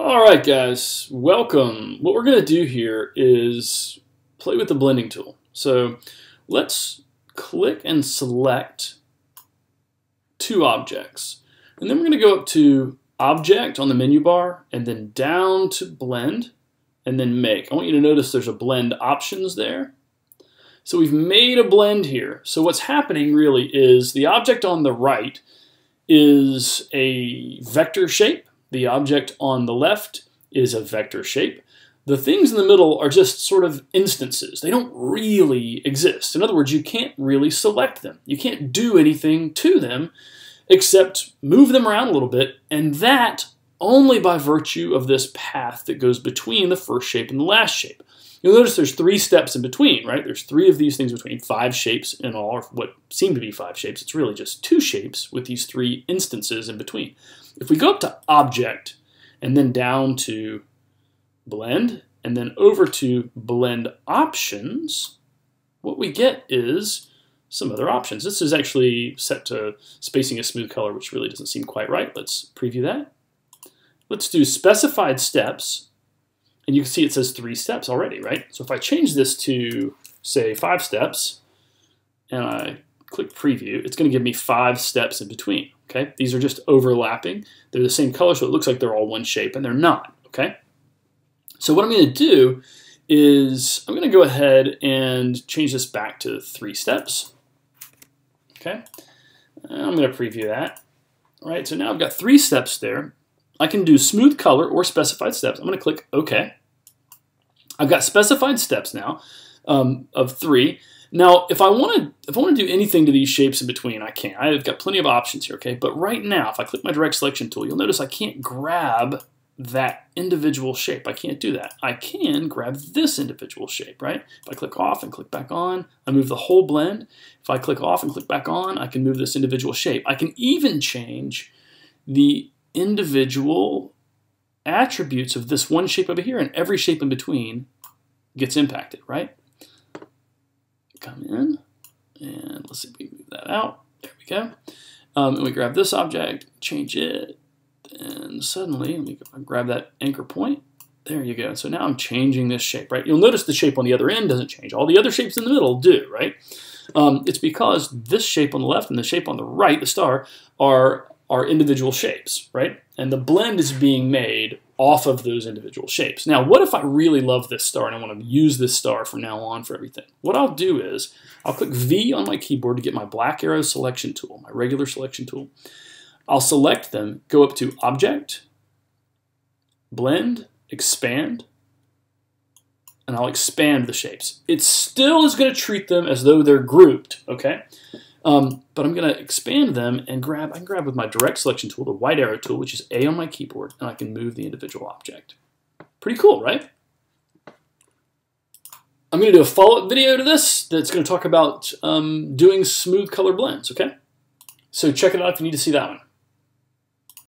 All right, guys, welcome. What we're going to do here is play with the blending tool. So let's click and select two objects. And then we're going to go up to Object on the menu bar and then down to Blend and then Make. I want you to notice there's a Blend Options there. So we've made a blend here. So what's happening really is the object on the right is a vector shape the object on the left is a vector shape. The things in the middle are just sort of instances. They don't really exist. In other words, you can't really select them. You can't do anything to them except move them around a little bit, and that only by virtue of this path that goes between the first shape and the last shape. You'll notice there's three steps in between, right? There's three of these things between, five shapes in all, or what seem to be five shapes. It's really just two shapes with these three instances in between. If we go up to Object and then down to Blend and then over to Blend Options, what we get is some other options. This is actually set to spacing a smooth color, which really doesn't seem quite right. Let's preview that. Let's do specified steps and you can see it says three steps already, right? So if I change this to, say, five steps, and I click preview, it's going to give me five steps in between, okay? These are just overlapping. They're the same color, so it looks like they're all one shape, and they're not, okay? So what I'm going to do is I'm going to go ahead and change this back to three steps, okay? I'm going to preview that. All right, so now I've got three steps there. I can do smooth color or specified steps. I'm going to click OK. I've got specified steps now um, of three. Now, if I want to, if I want to do anything to these shapes in between, I can. I've got plenty of options here, okay? But right now, if I click my direct selection tool, you'll notice I can't grab that individual shape. I can't do that. I can grab this individual shape, right? If I click off and click back on, I move the whole blend. If I click off and click back on, I can move this individual shape. I can even change the individual attributes of this one shape over here, and every shape in between gets impacted, right? Come in, and let's see if we move that out. There we go. Um, and we grab this object, change it, and suddenly, let me grab that anchor point. There you go. So now I'm changing this shape, right? You'll notice the shape on the other end doesn't change. All the other shapes in the middle do, right? Um, it's because this shape on the left and the shape on the right, the star, are are individual shapes, right? And the blend is being made off of those individual shapes. Now, what if I really love this star and I want to use this star from now on for everything? What I'll do is I'll click V on my keyboard to get my black arrow selection tool, my regular selection tool. I'll select them, go up to Object, Blend, Expand, and I'll expand the shapes. It still is going to treat them as though they're grouped, okay? Um, but I'm going to expand them and grab, I can grab with my direct selection tool, the white arrow tool, which is A on my keyboard, and I can move the individual object. Pretty cool, right? I'm going to do a follow-up video to this that's going to talk about um, doing smooth color blends, okay? So check it out if you need to see that one.